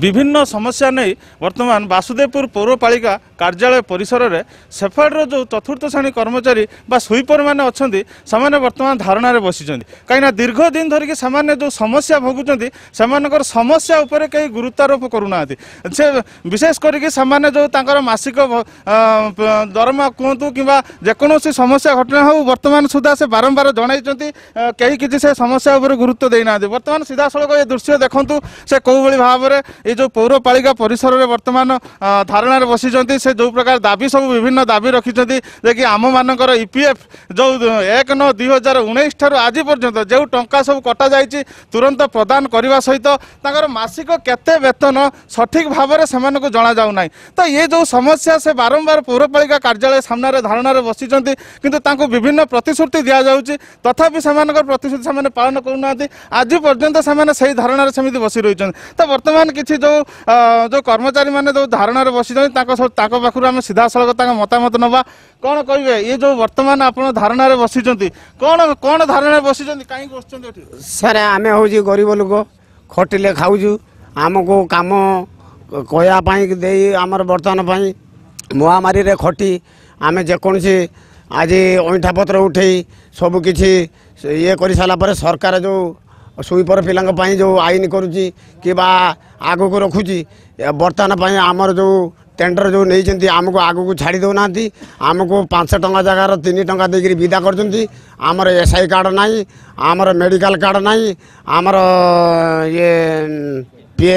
ବିଭିନ୍ନ ସମସ୍ୟା ନେଇ ବର୍ତ୍ତମାନ ବାସୁଦେବପୁର ପୌରପାଳିକା କାର୍ଯ୍ୟାଳୟ ପରିସରରେ ସେଫାର୍ଡର ଯେଉଁ ଚତୁର୍ଥ ଶ୍ରେଣୀ କର୍ମଚାରୀ ବା ସୁଇପରମାନେ ଅଛନ୍ତି ସେମାନେ ବର୍ତ୍ତମାନ ଧାରଣାରେ ବସିଛନ୍ତି। କାହିଁକିନା ଦୀର୍ଘ ଦିନ ଧରିକି ସେମାନେ ଯେଉଁ ସମସ୍ୟା ଭୋଗୁଛନ୍ତି ସେମାନଙ୍କର ସମସ୍ୟା ଉପରେ କେହି ଗୁରୁତ୍ୱାରୋପ କରୁନାହାନ୍ତି। ସେ ବିଶେଷ କରିକି ସେମାନେ ଯେଉଁ ତାଙ୍କର ମାସିକ ଦରମା କୁହନ୍ତୁ କିମ୍ବା ଯେକୌଣସି ସମସ୍ୟା ଘଟଣା ହେଉ ବର୍ତ୍ତମାନ ସୁଦ୍ଧା ସେ ବାରମ୍ବାର ଜଣାଇଛନ୍ତି କେହି କିଛି ସେ ସମସ୍ୟା ଉପରେ ଗୁରୁତ୍ୱ ଦେଇନାହାନ୍ତି। ବର୍ତ୍ତମାନ ସିଧାସଳଖ ଏ ଦୃଶ୍ୟ ଦେଖନ୍ତୁ ସେ କେଉଁଭଳି ଭାବରେ ଏଇ ଯେଉଁ ପୌରପାଳିକା ପରିସରରେ ବର୍ତ୍ତମାନ ଧାରଣାରେ ବସିଛନ୍ତି ସେ ଯେଉଁ ପ୍ରକାର ଦାବି ସବୁ ବିଭିନ୍ନ ଦାବି ରଖିଛନ୍ତି ଯେ କି ଆମମାନଙ୍କର ଇ ପି ଏଫ୍ ଯେଉଁ ଏକ ନଅ ଦୁଇ ହଜାର ଉଣେଇଶ ଠାରୁ ଆଜି ପର୍ଯ୍ୟନ୍ତ ଯେଉଁ ଟଙ୍କା ସବୁ କଟାଯାଇଛି ତୁରନ୍ତ ପ୍ରଦାନ କରିବା ସହିତ ତାଙ୍କର ମାସିକ କେତେ ବେତନ ସଠିକ୍ ଭାବରେ ସେମାନଙ୍କୁ ଜଣାଯାଉନାହିଁ। ତ ଇଏ ଯେଉଁ ସମସ୍ୟା ସେ ବାରମ୍ବାର ପୌରପାଳିକା କାର୍ଯ୍ୟାଳୟ ସାମ୍ନାରେ ଧାରଣାରେ ବସିଛନ୍ତି କିନ୍ତୁ ତାଙ୍କୁ ବିଭିନ୍ନ ପ୍ରତିଶ୍ରୁତି ଦିଆଯାଉଛି। ତଥାପି ସେମାନଙ୍କର ପ୍ରତିଶ୍ରୁତି ସେମାନେ ପାଳନ କରୁନାହାନ୍ତି। ଆଜି ପର୍ଯ୍ୟନ୍ତ ସେମାନେ ସେଇ ଧାରଣାରେ ସେମିତି ବସି ରହିଛନ୍ତି। ତ ବର୍ତ୍ତମାନ କିଛି ଯେଉଁ ଯେଉଁ କର୍ମଚାରୀମାନେ ଯେଉଁ ଧାରଣାରେ ବସିଛନ୍ତି ତାଙ୍କ ସବୁ ତାଙ୍କ ପାଖରୁ ଆମେ ସିଧାସଳଖ ତାଙ୍କ ମତାମତ ନେବା। କ'ଣ କହିବେ? ଇଏ ଯେଉଁ ବର୍ତ୍ତମାନ ଆପଣ ଧାରଣାରେ ବସିଛନ୍ତି କ'ଣ କ'ଣ ଧାରଣାରେ ବସିଛନ୍ତି? କାହିଁକି ବସିଛନ୍ତି ଏଠି? ସାର୍ ଆମେ ହେଉଛି ଗରିବ ଲୋକ ଖଟିଲେ ଖାଉଛୁ ଆମକୁ କାମ କହିବା ପାଇଁ ଦେଇ ଆମର ବର୍ତ୍ତମାନ ପାଇଁ ମହାମାରୀରେ ଖଟି ଆମେ ଯେକୌଣସି ଆଜି ଅଇଁଠା ପତ୍ର ଉଠେଇ ସବୁ କିଛି ଇଏ କରିସାରିଲା ପରେ ସରକାର ଯେଉଁ ସୁଇପର ପିଲାଙ୍କ ପାଇଁ ଯେଉଁ ଆଇନ କରୁଛି କିମ୍ବା ଆଗକୁ ରଖୁଛି ବର୍ତ୍ତମାନ ପାଇଁ ଆମର ଯେଉଁ ଟେଣ୍ଡର ଯେଉଁ ନେଇଛନ୍ତି ଆମକୁ ଆଗକୁ ଛାଡ଼ି ଦେଉନାହାନ୍ତି ଆମକୁ ପାଞ୍ଚ ଟଙ୍କା ଜାଗାର ତିନି ଟଙ୍କା ଦେଇକରି ବିଦା କରୁଛନ୍ତି ଆମର ଏସ୍ ଆଇ କାର୍ଡ଼ ନାହିଁ ଆମର ମେଡ଼ିକାଲ କାର୍ଡ଼ ନାହିଁ ଆମର ଇଏ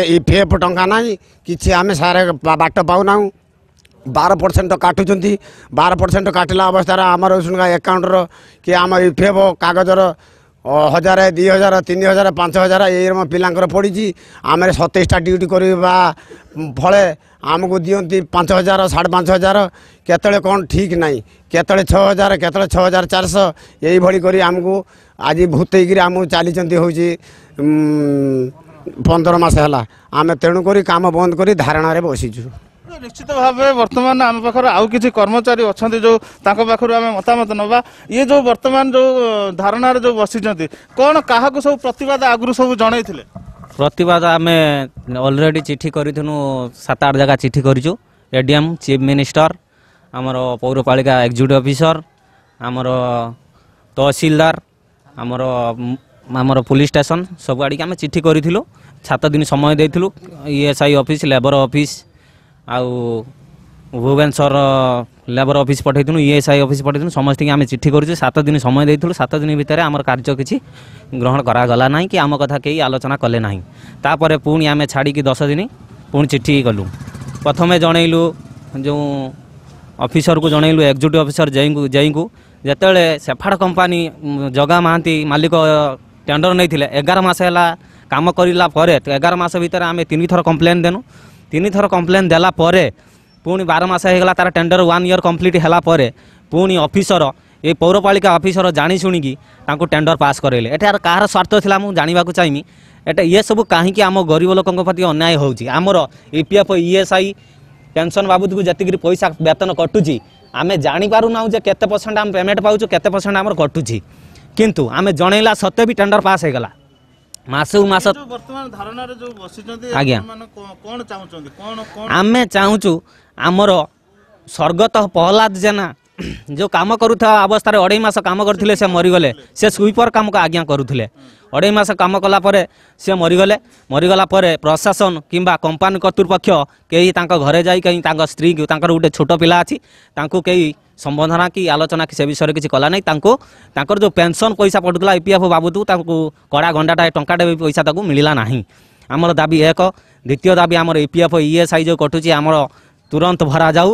ଇ ପି ଏଫ୍ ଟଙ୍କା ନାହିଁ କିଛି ଆମେ ସାରେ ବା- ବାଟ ପାଉନାହୁଁ। ବାର ପରସେଣ୍ଟ କାଟୁଛନ୍ତି ବାର ପରସେଣ୍ଟ କାଟିଲା ଅବସ୍ଥାରେ ଆମର ଶୁଣିବା ଆକାଉଣ୍ଟର କି ଆମ ଇ ପି ଏଫ୍ କାଗଜର ଅ, ହଜାର ଦୁଇ ହଜାର ତିନି ହଜାର ପାଞ୍ଚ ହଜାର ଏଇ ପିଲାଙ୍କର ପଡ଼ିଛି। ଆମେ ସତେଇଶଟା ଡ୍ୟୁଟି କରିବା ଫଳେ ଆମକୁ ଦିଅନ୍ତି ପାଞ୍ଚ ହଜାର ସାଢ଼େ ପାଞ୍ଚ ହଜାର। କେତେବେଳେ କ'ଣ ଠିକ୍ ନାହିଁ। କେତେବେଳେ ଛଅ ହଜାର କେତେବେଳେ ଛଅ ହଜାର ଚାରିଶହ। ଏଇଭଳି କରି ଆମକୁ ଆଜି ଭୂତେଇକିରି ଆମକୁ ଚାଲିଛନ୍ତି ହେଉଛି ପନ୍ଦର ମାସ ହେଲା। ଆମେ ତେଣୁକରି କାମ ବନ୍ଦ କରି ଧାରଣାରେ ବସିଛୁ। ନିଶ୍ଚିତ ଭାବେ ବର୍ତ୍ତମାନ ଆମ ପାଖରେ ଆଉ କିଛି କର୍ମଚାରୀ ଅଛନ୍ତି ଯୋଉ ତାଙ୍କ ପାଖରୁ ଆମେ ମତାମତ ନେବା। ଇଏ ଯୋଉ ବର୍ତ୍ତମାନ ଯୋଉ ଧାରଣାରେ ଯୋଉ ବସିଛନ୍ତି କ'ଣ କାହାକୁ ସବୁ ପ୍ରତିବାଦ ଆଗରୁ ସବୁ ଜଣେଇଥିଲେ? ପ୍ରତିବାଦ ଆମେ ଅଲରେଡ଼ି ଚିଠି କରିଥିଲୁ ସାତ ଆଠ ଜାଗା ଚିଠି କରିଛୁ। A D M chief minister ଆମର ପୌରପାଳିକା ଏକ୍ଜିକ୍ୟୁଟିଭ୍ ଅଫିସର ଆମର ତହସିଲଦାର ଆମର ଆମର ପୁଲିସ୍ ଷ୍ଟେସନ ସବୁଆଡ଼ିକି ଆମେ ଚିଠି କରିଥିଲୁ। ସାତ ଦିନ ସମୟ ଦେଇଥିଲୁ। E S I office labour office ଆଉ ଭୁବନେଶ୍ୱର ଲେବର ଅଫିସ୍ ପଠାଇଥିଲୁ ଇ ଏସ୍ ଆଇ ଅଫିସ୍ ପଠାଇଥିଲୁ ସମସ୍ତଙ୍କୁ ଆମେ ଚିଠି କରିଛୁ ସାତ ଦିନ ସମୟ ଦେଇଥିଲୁ ସାତ ଦିନ ଭିତରେ ଆମର କାର୍ଯ୍ୟ କିଛି ଗ୍ରହଣ କରାଗଲା ନାହିଁ କି ଆମ କଥା କେହି ଆଲୋଚନା କଲେ ନାହିଁ। ତାପରେ ପୁଣି ଆମେ ଛାଡ଼ିକି ଦଶ ଦିନ ପୁଣି ଚିଠି କଲୁ। ପ୍ରଥମେ ଜଣେଇଲୁ ଯେଉଁ ଅଫିସରକୁ ଜଣେଇଲୁ ଏକ୍ଜିକ୍ୟୁଟିଭ୍ ଅଫିସର ଜେଇଙ୍କୁ ଜେଇଙ୍କୁ ଯେତେବେଳେ ସେଫାଡ଼ କମ୍ପାନୀ ଜଗା ମହାନ୍ତି ମାଲିକ ଟେଣ୍ଡର ନେଇଥିଲେ ଏଗାର ମାସ ହେଲା କାମ କରିଲା ପରେ ଏଗାର ମାସ ଭିତରେ ଆମେ ତିନିଥର କମ୍ପ୍ଲେନ୍ ଦେନୁ। ତିନିଥର କମ୍ପ୍ଲେନ୍ ଦେଲା ପରେ ପୁଣି ବାର ମାସ ହେଇଗଲା ତାର ଟେଣ୍ଡର ୱାନ୍ ଇୟର୍ କମ୍ପ୍ଲିଟ୍ ହେଲା ପରେ ପୁଣି ଅଫିସର ଏ ପୌରପାଳିକା ଅଫିସର ଜାଣି ଶୁଣିକି ତାଙ୍କୁ ଟେଣ୍ଡର ପାସ୍ କରାଇଲେ। ଏଠାରେ କାହାର ସ୍ୱାର୍ଥ ଥିଲା ମୁଁ ଜାଣିବାକୁ ଚାହିଁବି। ଏଟା ଇଏ ସବୁ କାହିଁକି ଆମ ଗରିବ ଲୋକଙ୍କ ପ୍ରତି ଅନ୍ୟାୟ ହେଉଛି? ଆମର E P F E S I pension ବାବଦକୁ ଯେତିକି ପଇସା ବେତନ କଟୁଛି ଆମେ ଜାଣିପାରୁନାହୁଁ ଯେ କେତେ ପରସେଣ୍ଟ ଆମେ ପେମେଣ୍ଟ ପାଉଛୁ କେତେ ପରସେଣ୍ଟ ଆମର କଟୁଛି। କିନ୍ତୁ ଆମେ ଜଣେଇଲା ସତ୍ତ୍ୱେ ବି ଟେଣ୍ଡର ପାସ୍ ହେଇଗଲା। ମାସକୁ ମାସ ଆଜ୍ଞା। ଆମେ ଚାହୁଁଛୁ ଆମର ସ୍ୱର୍ଗତ ପ୍ରହ୍ଲାଦ ଜେନା ଯେଉଁ କାମ କରୁଥିବା ଅବସ୍ଥାରେ ଅଢ଼େଇ ମାସ କାମ କରିଥିଲେ ସେ ମରିଗଲେ। ସେ ସୁଇପର କାମ ଆଜ୍ଞା କରୁଥିଲେ। ଅଢ଼େଇ ମାସ କାମ କଲା ପରେ ସେ ମରିଗଲେ। ମରିଗଲା ପରେ ପ୍ରଶାସନ କିମ୍ବା କମ୍ପାନୀ କର୍ତ୍ତୃପକ୍ଷ କେହି ତାଙ୍କ ଘରେ ଯାଇ କେହି ତାଙ୍କ ସ୍ତ୍ରୀକୁ ତାଙ୍କର ଗୋଟେ ଛୋଟ ପିଲା ଅଛି ତାଙ୍କୁ କେହି সম্বর্ধনা কি আলোচনা সে বিষয়ে কিছু কলা নাই তাঁর যে পেনশন পয়সা পড়ুলা ইপিএফ বাবদ তাঁকু কড়া ঘণ্টাটায় টঙ্কাটে পয়সা তাঁকু মিলা না আমার দাবি এক দ্বিতীয় দাবি আমার ইপিএফ ইএসআই যে কটুছি আমার তুরন্ত ভরা যাও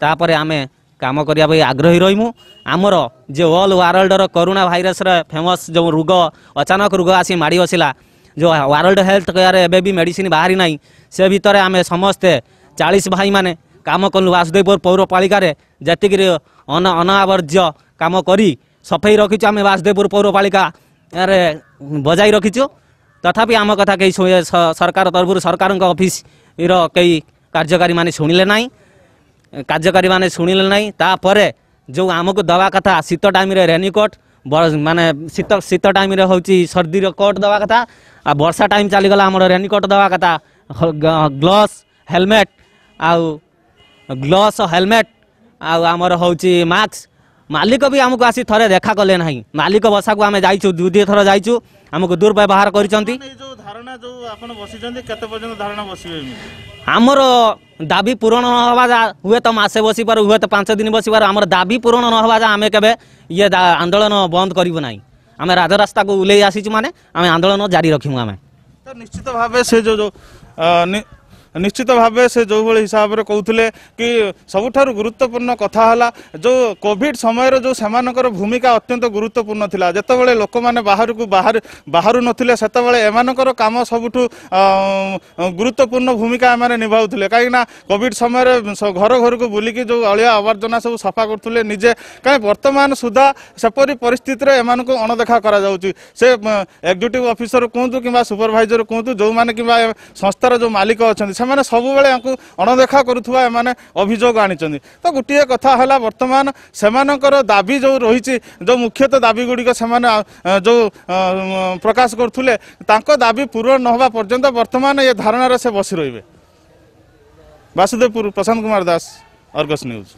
তাপরে আমি কাম করা আগ্রহী রহমু আমার যে ওয়ার্ল্ড ওয়ার্ল্ডর করোনা ভাইরসর ফেমস যে রোগ অচানক রোগ আসি মাড়ি বসিলা যে ওয়ার্ল্ড হেলথ কেয়ার এবে বি মেডিসিন বাহারি নাই সে ভিতরে আমি সমস্তে চাশ ভাই মানে কাম কলু বাসুদেবপুর পৌরপালিকার যেতিকি অনাবর্জ্য কাম করে সফাই রকিছু আমি বাসুদেবপুর পৌরপালিকার বজাই রকিছু তথাপি আম কথা কেউ সরকার তরফ সরকার অফিস কেই কার্যকারী মানে শুণিলে না কার্যকারী মানে শুণিলে না তাপরে যে আমি দেওয়া কথা শীত টাইমে রেনিকোট মানে শীত শীত টাইমে হচ্ছে সর্দির কোট দেওয়া কথা আর বর্ষা টাইম চালগাল আমার রেনিকোট দেওয়া কথা গ্লোভস হেলমেট আউ ବର୍ଷା ଟାଇମ୍ ଚାଲିଗଲା ଆମର ରେନିକୋଟ୍ ଦେବା କଥା ଗ୍ଲସ୍ ହେଲମେଟ୍ ଆଉ ଗ୍ଲସ୍ ହେଲମେଟ୍ ଆଉ ଆମର ହେଉଛି ମାସ୍କ ମାଲିକ ବି ଆମକୁ ଆସି ଥରେ ଦେଖା କଲେ ନାହିଁ ମାଲିକ ବସାକୁ ଆମେ ଯାଇଛୁ ଦୁଇ ଥର ଯାଇଛୁ ଆମକୁ ଦୁର୍ବ୍ୟବହାର କରିଛନ୍ତି ଏଇ ଯୋଉ ଧାରଣା ଯୋଉ ଆପଣ ବସିଛନ୍ତି କେତେ ପର୍ଯ୍ୟନ୍ତ ଧାରଣା ବସିବେ ଏମିତି ଆମର ଦାବି ପୂରଣ ନ ହେବା ଯା ହୁଏତ ମାସେ ବସିପାରୁ ହୁଏତ ପାଞ୍ଚ ଦିନ ବସିପାରୁ ଆମର ଦାବି ପୂରଣ ନ ହେବା ଯା ଆମେ କେବେ ଇଏ ଦା- ଆନ୍ଦୋଳନ ବନ୍ଦ କରିବୁ ନାହିଁ ଆମେ ରାଜରାସ୍ତାକୁ ଓହ୍ଲେଇ ଆସିଛୁ ମାନେ ଆମେ ଆନ୍ଦୋଳନ ଜାରି ରଖିବୁ ଆମେ ତ ନିଶ୍ଚିତ ଭାବେ ସେ ଯୋଉଭଳି ହିସାବରେ କହୁଥିଲେ କି ସବୁଠାରୁ ଗୁରୁତ୍ୱପୂର୍ଣ୍ଣ କଥା ହେଲା ଯୋଉ କୋଭିଡ ସମୟରେ ଯୋଉ ସେମାନଙ୍କର ଭୂମିକା ଅତ୍ୟନ୍ତ ଗୁରୁତ୍ୱପୂର୍ଣ୍ଣ ଥିଲା ଯେତେବେଳେ ଲୋକମାନେ ବାହାରକୁ ବାହାରୁ ନଥିଲେ ସେତେବେଳେ ଏମାନଙ୍କର କାମ ସବୁଠୁ ଗୁରୁତ୍ୱପୂର୍ଣ୍ଣ ଭୂମିକା ଏମାନେ ନିଭାଉଥିଲେ। କାହିଁକିନା କୋଭିଡ ସମୟରେ ଘର ଘରକୁ ବୁଲିକି ଯୋଉ ଅଳିଆ ଆବର୍ଜନା ସବୁ ସଫା କରୁଥିଲେ ନିଜେ କାହିଁ ବର୍ତ୍ତମାନ ସୁଦ୍ଧା ସେପରି ପରିସ୍ଥିତିରେ ଏମାନଙ୍କୁ ଅଣଦେଖା କରାଯାଉଛି। ସେ ଏକ୍ଜିକ୍ୟୁଟିଭ ଅଫିସର କୁହନ୍ତୁ କିମ୍ବା ସୁପରଭାଇଜର କୁହନ୍ତୁ ଯୋଉମାନେ କିମ୍ବା ସଂସ୍ଥାର ଯୋଉ ମାଲିକ ଅଛନ୍ତି ସେମାନେ ସବୁବେଳେ ୟାଙ୍କୁ ଅଣଦେଖା କରୁଥିବା ଏମାନେ ଅଭିଯୋଗ ଆଣିଛନ୍ତି। ତ ଗୋଟିଏ କଥା ହେଲା ବର୍ତ୍ତମାନ ସେମାନଙ୍କର ଦାବି ଯୋଉ ରହିଛି ଯୋଉ ମୁଖ୍ୟତଃ ଦାବି ଗୁଡ଼ିକ ସେମାନେ ଯୋଉ ପ୍ରକାଶ କରୁଥିଲେ ତାଙ୍କ ଦାବି ପୂରଣ ନ ହେବା ପର୍ଯ୍ୟନ୍ତ ବର୍ତ୍ତମାନ ଏ ଧାରଣାରେ ସେ ବସି ରହିବେ ବାସୁଦେବପୁର ପ୍ରଶାନ୍ତ କୁମାର ଦାସ ଅର୍ଗସ୍ ନ୍ୟୁଜ୍।